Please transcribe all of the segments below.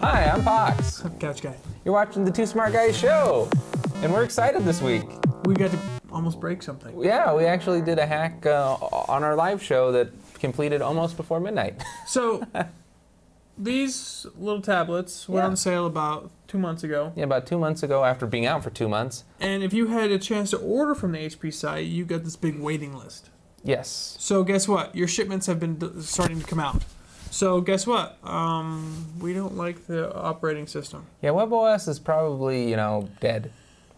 Hi, I'm Pox. Couch guy. You're watching the Too Smart Guys show, and we're excited this week. We got to almost break something. Yeah, we actually did a hack uh, on our live show that completed almost before midnight. So these little tablets went Yeah. on sale about two months ago. yeah, about two months ago, after being out for two months. And if you had a chance to order from the HP site, you got this big waiting list. Yes. So guess what? Your shipments have been starting to come out. So guess what? Um, we don't like the operating system. Yeah, WebOS is probably you know dead,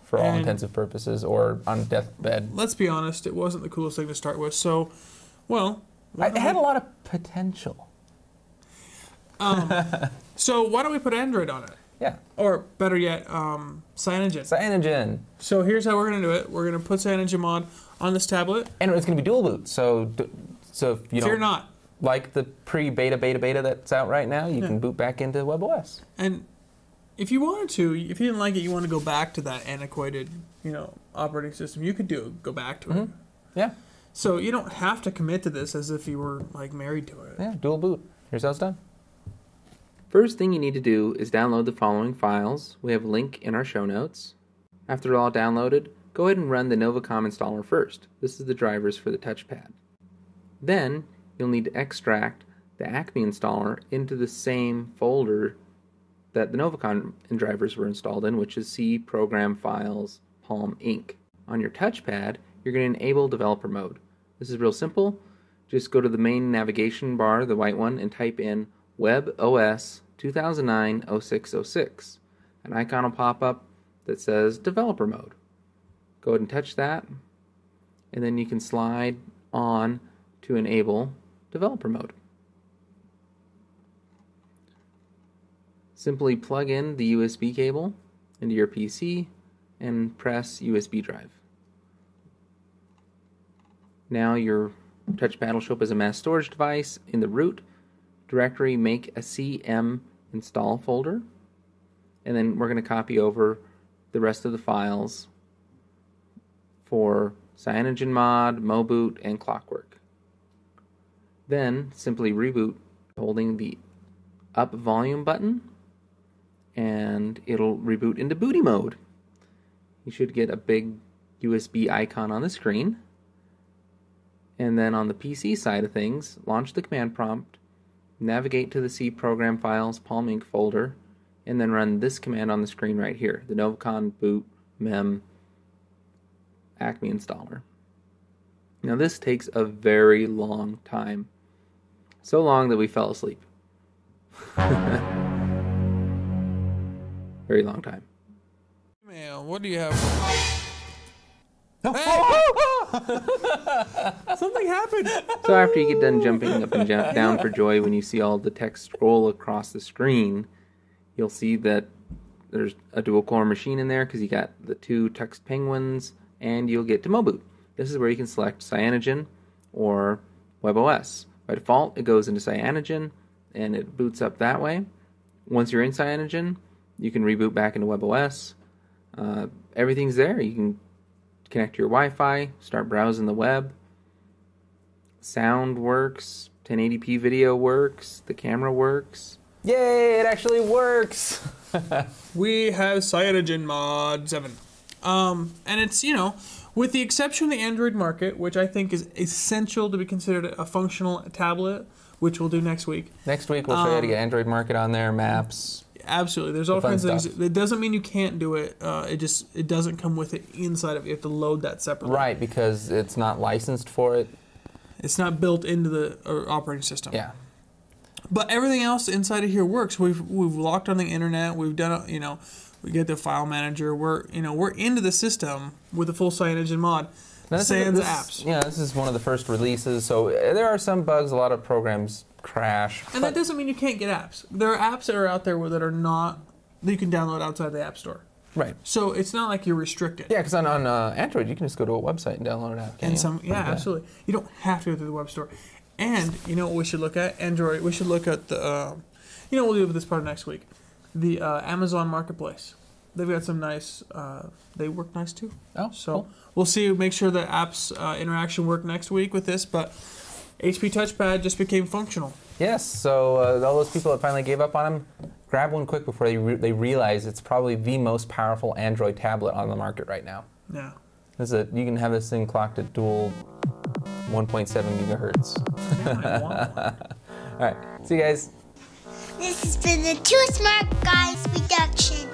for all And- intensive purposes, or on deathbed. Let's be honest, it wasn't the coolest thing to start with. So, well, It had a lot of potential. um, so why don't we put Android on it? Yeah. Or better yet, um, Cyanogen. Cyanogen. So here's how we're gonna do it. We're gonna put CyanogenMod on this tablet. And it's going to be dual boot. So, so if you Fear don't not. Like the pre-beta, beta, beta that's out right now, you Yeah. can boot back into WebOS. And if you wanted to, if you didn't like it, you want to go back to that antiquated, you know, operating system. You could do it, go back to it. Mhm. Yeah. So you don't have to commit to this as if you were like married to it. Yeah, dual boot. Here's how it's done. First thing you need to do is download the following files. We have a link in our show notes. After they're all downloaded, go ahead and run the Novacom installer first. This is the drivers for the touchpad. Then you'll need to extract the Acme installer into the same folder that the Novacom drivers were installed in, which is C Program Files Palm Inc. On your touchpad, you're going to enable developer mode. This is real simple. Just go to the main navigation bar, the white one, and type in WebOS 2009-0606. An icon will pop up that says developer mode. Go ahead and touch that, and then you can slide on to enable developer mode. Simply plug in the USB cable into your PC and press USB drive. Now your show up as a mass storage device. In the root directory, make a CM install folder. And then we're going to copy over the rest of the files for CyanogenMod, Moboot, and Clockwork. Then simply reboot holding the up volume button and it'll reboot into booty mode. You should get a big USB icon on the screen. And then on the PC side of things, launch the command prompt, navigate to the C program files Palm Inc folder, and then run this command on the screen right here the Novacom boot mem Acme installer. Now, this takes a very long time. So long that we fell asleep. very long time. Man, what do you have? Something happened. So after you get done jumping up and jump down for joy when you see all the text scroll across the screen, you'll see that there's a dual core machine in there because you got the two Tux penguins, and you'll get to Moboot. This is where you can select Cyanogen or WebOS. By default, it goes into Cyanogen and it boots up that way. Once you're in Cyanogen, you can reboot back into WebOS. Uh, everything's there. You can connect to your Wi-Fi, start browsing the web. Sound works, 1080p video works, the camera works. Yay, it actually works. We have Cyanogen Mod 7. Um, and it's, you know, with the exception of the Android market, which I think is essential to be considered a functional tablet, which we'll do next week. Next week we'll show you how to Um, get Android Market on there, maps. Absolutely. There's all fun kinds of things. It doesn't mean you can't do it. Uh, it just it doesn't come with it inside of it. You have to load that separately. Right, because it's not licensed for it. It's not built into the uh, operating system. Yeah. But everything else inside of here works. We've we've locked on the internet. We've done you know, we get the file manager. We're you know we're into the system with the full Cyanogen mod. Now, this is- Sans this- apps. Yeah, this is one of the first releases, so uh, there are some bugs. A lot of programs crash. And that doesn't mean you can't get apps. There are apps that are out there that are not that you can download outside the app store. right. So it's not like you're restricted. Yeah, because on, on uh, Android, you can just go to a website and download an app. And some, yeah, absolutely. You don't have to go through the web store. And you know what we should look at? Android. We should look at the. Uh, you know, we'll do this part next week. The uh, Amazon Marketplace. They've got some nice. Uh, they work nice too. Oh, So cool. we'll see. Make sure the apps uh, interaction work next week with this. But HP Touchpad just became functional. Yes, so uh, all those people that finally gave up on them, grab one quick before they, re- they realize it's probably the most powerful Android tablet on the market right now. Yeah. This is a, you can have this thing clocked at dual 1.7 gigahertz. Yeah, I want one. All right, see you guys. This has been the Too Smart Guys production.